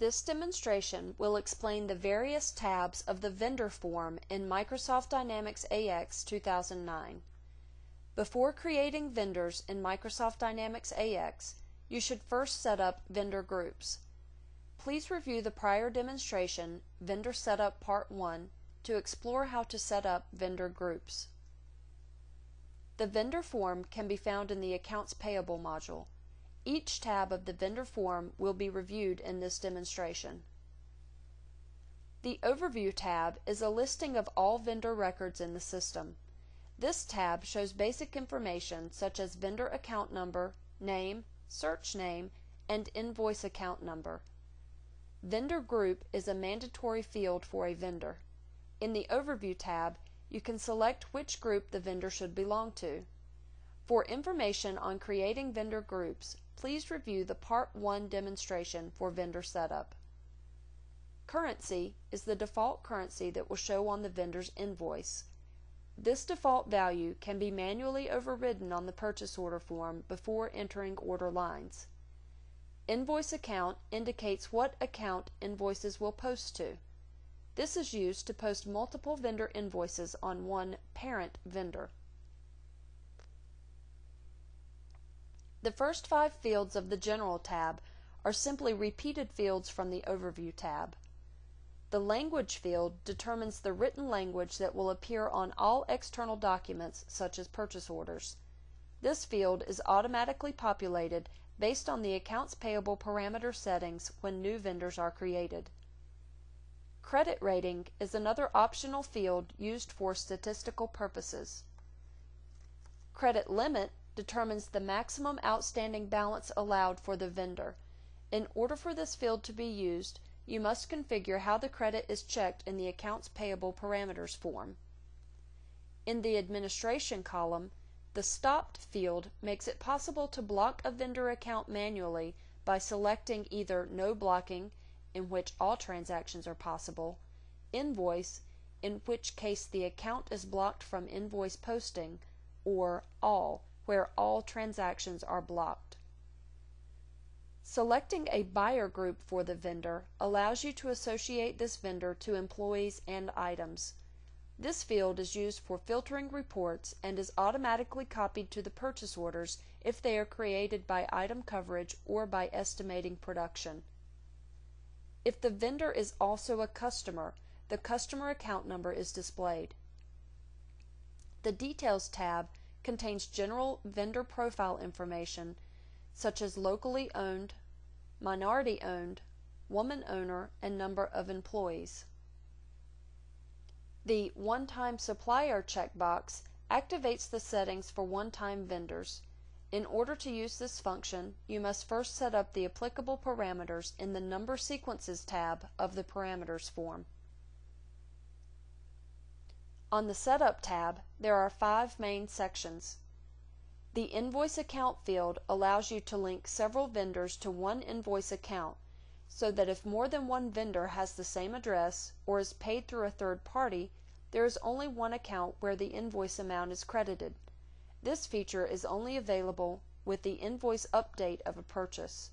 This demonstration will explain the various tabs of the vendor form in Microsoft Dynamics AX 2009. Before creating vendors in Microsoft Dynamics AX, you should first set up vendor groups. Please review the prior demonstration, Vendor Setup Part 1, to explore how to set up vendor groups. The vendor form can be found in the Accounts Payable module. Each tab of the vendor form will be reviewed in this demonstration. The Overview tab is a listing of all vendor records in the system. This tab shows basic information such as vendor account number, name, search name, and invoice account number. Vendor group is a mandatory field for a vendor. In the Overview tab, you can select which group the vendor should belong to. For information on creating vendor groups, please review the Part 1 demonstration for vendor setup. Currency is the default currency that will show on the vendor's invoice. This default value can be manually overridden on the purchase order form before entering order lines. Invoice account indicates what account invoices will post to. This is used to post multiple vendor invoices on one parent vendor. The first five fields of the General tab are simply repeated fields from the Overview tab. The Language field determines the written language that will appear on all external documents such as purchase orders. This field is automatically populated based on the accounts payable parameter settings when new vendors are created. Credit rating is another optional field used for statistical purposes. Credit limit determines the maximum outstanding balance allowed for the vendor. In order for this field to be used, you must configure how the credit is checked in the Accounts Payable Parameters form. In the Administration column, the Stopped field makes it possible to block a vendor account manually by selecting either No Blocking, in which all transactions are possible, Invoice, in which case the account is blocked from invoice posting, or All, where all transactions are blocked. Selecting a buyer group for the vendor allows you to associate this vendor to employees and items. This field is used for filtering reports and is automatically copied to the purchase orders if they are created by item coverage or by estimating production. If the vendor is also a customer, the customer account number is displayed. The Details tab contains general vendor profile information such as locally owned, minority owned, woman owner, and number of employees. The One Time Supplier checkbox activates the settings for one-time vendors. In order to use this function, you must first set up the applicable parameters in the Number Sequences tab of the Parameters form. On the Setup tab, there are five main sections. The Invoice Account field allows you to link several vendors to one invoice account so that if more than one vendor has the same address or is paid through a third party, there is only one account where the invoice amount is credited. This feature is only available with the invoice update of a purchase.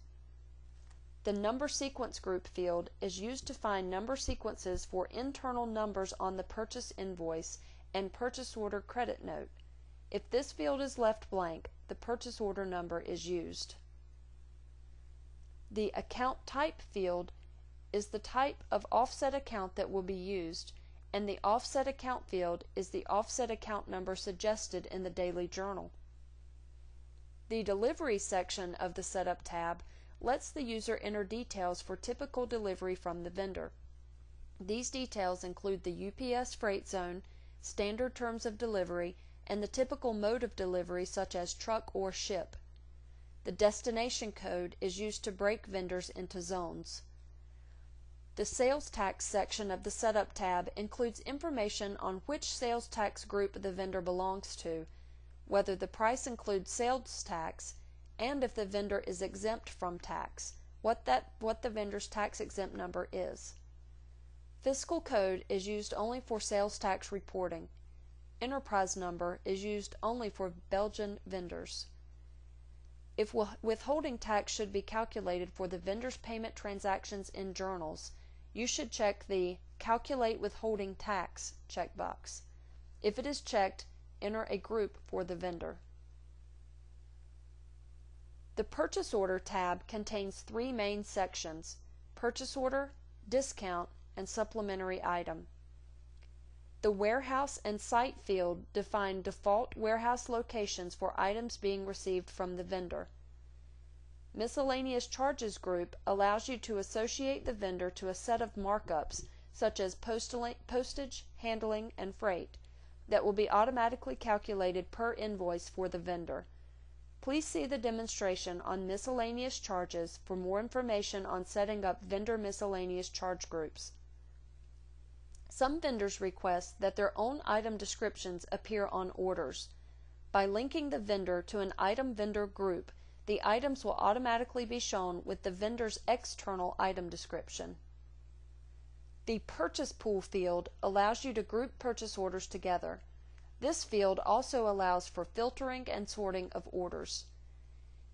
The Number Sequence Group field is used to find number sequences for internal numbers on the purchase invoice and purchase order credit note. If this field is left blank, the purchase order number is used. The Account Type field is the type of offset account that will be used, and the Offset Account field is the offset account number suggested in the daily journal. The Delivery section of the Setup tab lets the user enter details for typical delivery from the vendor. These details include the UPS freight zone, standard terms of delivery, and the typical mode of delivery such as truck or ship. The destination code is used to break vendors into zones. The Sales Tax section of the Setup tab includes information on which sales tax group the vendor belongs to, whether the price includes sales tax, and if the vendor is exempt from tax, what, that, what the vendor's tax exempt number is. Fiscal code is used only for sales tax reporting. Enterprise number is used only for Belgian vendors. If withholding tax should be calculated for the vendor's payment transactions in journals, you should check the Calculate Withholding Tax checkbox. If it is checked, enter a group for the vendor. The Purchase Order tab contains three main sections, Purchase Order, Discount, and Supplementary Item. The Warehouse and Site field define default warehouse locations for items being received from the vendor. Miscellaneous Charges group allows you to associate the vendor to a set of markups such as postage, handling, and freight that will be automatically calculated per invoice for the vendor. Please see the demonstration on miscellaneous charges for more information on setting up vendor miscellaneous charge groups. Some vendors request that their own item descriptions appear on orders. By linking the vendor to an item vendor group, the items will automatically be shown with the vendor's external item description. The Purchase Pool field allows you to group purchase orders together. This field also allows for filtering and sorting of orders.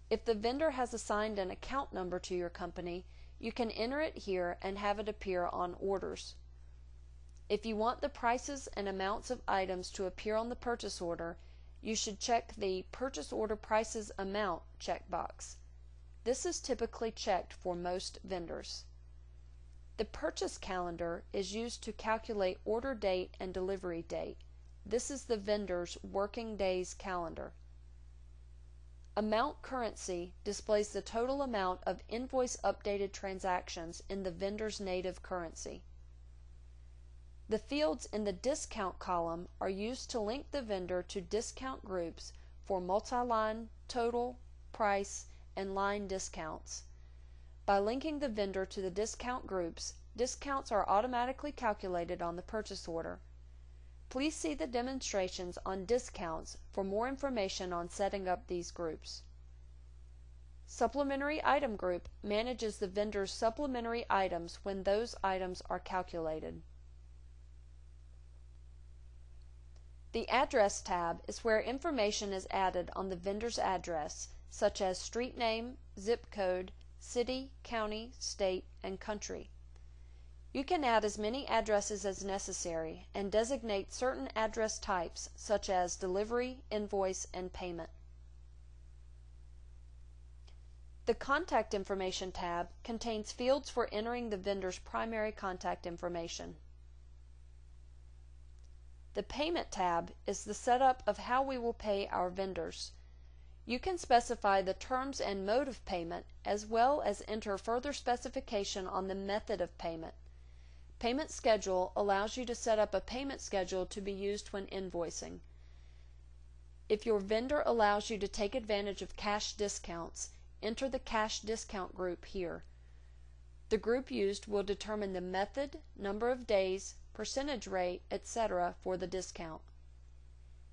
If the vendor has assigned an account number to your company, you can enter it here and have it appear on orders. If you want the prices and amounts of items to appear on the purchase order, you should check the Purchase Order Prices Amount checkbox. This is typically checked for most vendors. The purchase calendar is used to calculate order date and delivery date. This is the vendor's working days calendar. Amount currency displays the total amount of invoice updated transactions in the vendor's native currency. The fields in the discount column are used to link the vendor to discount groups for multi-line, total, price, and line discounts. By linking the vendor to the discount groups, discounts are automatically calculated on the purchase order. Please see the demonstrations on discounts for more information on setting up these groups. Supplementary Item Group manages the vendor's supplementary items when those items are calculated. The Address tab is where information is added on the vendor's address, such as street name, zip code, city, county, state, and country. You can add as many addresses as necessary and designate certain address types such as delivery, invoice, and payment. The Contact Information tab contains fields for entering the vendor's primary contact information. The Payment tab is the setup of how we will pay our vendors. You can specify the terms and mode of payment as well as enter further specification on the method of payment. Payment Schedule allows you to set up a payment schedule to be used when invoicing. If your vendor allows you to take advantage of cash discounts, enter the Cash Discount group here. The group used will determine the method, number of days, percentage rate, etc. for the discount.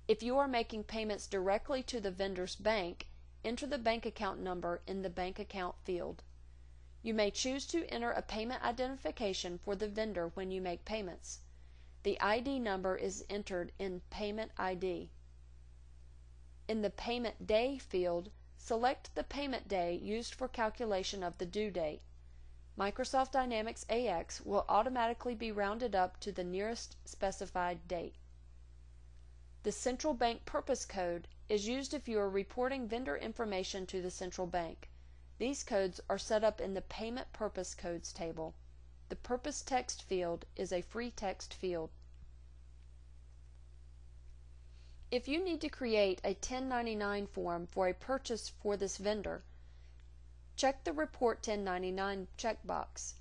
If you are making payments directly to the vendor's bank, enter the bank account number in the bank account field. You may choose to enter a payment identification for the vendor when you make payments. The ID number is entered in Payment ID. In the Payment Day field, select the payment day used for calculation of the due date. Microsoft Dynamics AX will automatically be rounded up to the nearest specified date. The Central Bank Purpose Code is used if you are reporting vendor information to the central bank. These codes are set up in the Payment Purpose Codes table. The Purpose Text field is a free text field. If you need to create a 1099 form for a purchase for this vendor, Check the Report 1099 checkbox.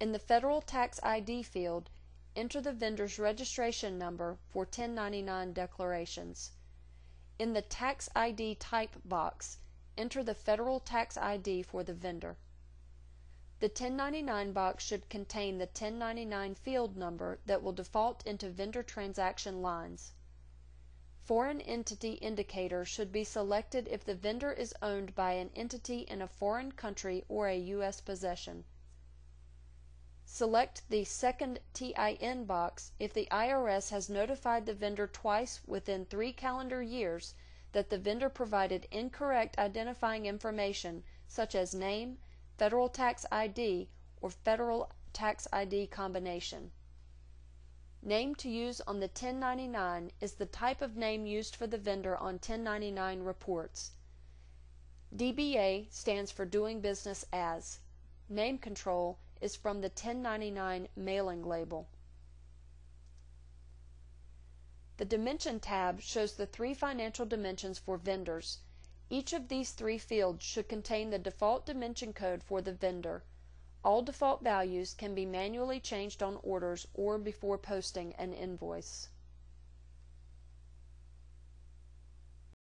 In the Federal Tax ID field, enter the vendor's registration number for 1099 declarations. In the Tax ID Type box, enter the Federal Tax ID for the vendor. The 1099 box should contain the 1099 field number that will default into vendor transaction lines. Foreign Entity Indicator should be selected if the vendor is owned by an entity in a foreign country or a U.S. possession. Select the second TIN box if the IRS has notified the vendor twice within three calendar years that the vendor provided incorrect identifying information such as name, federal tax ID, or federal tax ID combination. Name to use on the 1099 is the type of name used for the vendor on 1099 reports. DBA stands for Doing Business As. Name control is from the 1099 mailing label. The Dimension tab shows the three financial dimensions for vendors. Each of these three fields should contain the default dimension code for the vendor. All default values can be manually changed on orders or before posting an invoice.